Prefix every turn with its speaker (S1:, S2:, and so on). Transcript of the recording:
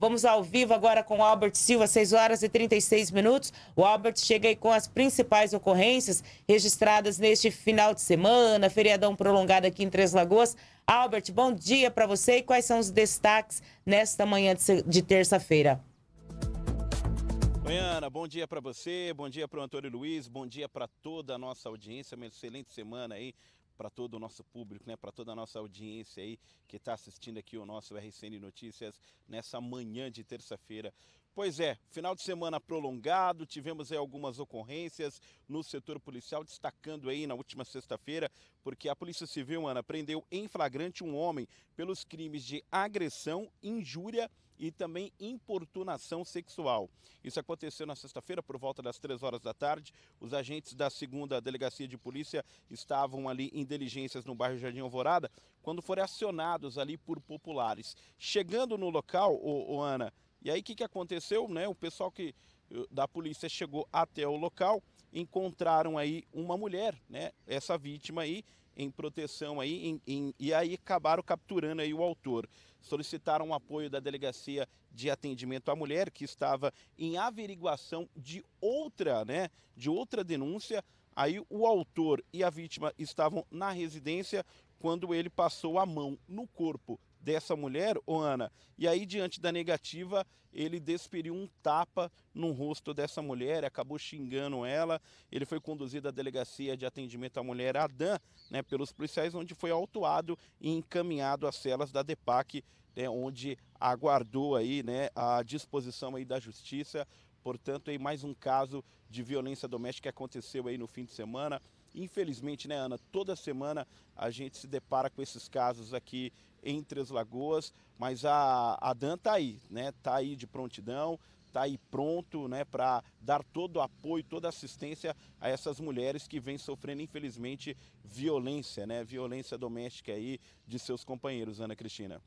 S1: Vamos ao vivo agora com o Albert Silva, 6 horas e 36 minutos. O Albert chega aí com as principais ocorrências registradas neste final de semana, feriadão prolongado aqui em Três Lagoas. Albert, bom dia para você e quais são os destaques nesta manhã de terça-feira?
S2: Oi, Ana, bom dia para você, bom dia para o Antônio Luiz, bom dia para toda a nossa audiência, uma excelente semana aí para todo o nosso público, né, para toda a nossa audiência aí que está assistindo aqui o nosso RCN Notícias nessa manhã de terça-feira. Pois é, final de semana prolongado, tivemos aí algumas ocorrências no setor policial, destacando aí na última sexta-feira, porque a Polícia Civil, Ana, prendeu em flagrante um homem pelos crimes de agressão, injúria e e também importunação sexual. Isso aconteceu na sexta-feira, por volta das três horas da tarde. Os agentes da segunda delegacia de polícia estavam ali em diligências no bairro Jardim Alvorada, quando foram acionados ali por populares. Chegando no local, ô, ô Ana, e aí o que, que aconteceu? Né? O pessoal que, eh, da polícia chegou até o local, encontraram aí uma mulher, né? Essa vítima aí em proteção aí, em, em, e aí acabaram capturando aí o autor. Solicitaram o apoio da Delegacia de Atendimento à Mulher, que estava em averiguação de outra, né, de outra denúncia. Aí o autor e a vítima estavam na residência quando ele passou a mão no corpo dessa mulher, ô Ana, e aí diante da negativa, ele desperiu um tapa no rosto dessa mulher, acabou xingando ela, ele foi conduzido à delegacia de atendimento à mulher Adã, né, pelos policiais, onde foi autuado e encaminhado às celas da DEPAC, né, onde aguardou aí, né, a disposição aí da justiça, portanto, aí mais um caso de violência doméstica que aconteceu aí no fim de semana, Infelizmente, né, Ana, toda semana a gente se depara com esses casos aqui em Três Lagoas, mas a, a Dan tá aí, né? Tá aí de prontidão, tá aí pronto, né, para dar todo o apoio, toda assistência a essas mulheres que vêm sofrendo, infelizmente, violência, né? Violência doméstica aí de seus companheiros, Ana Cristina.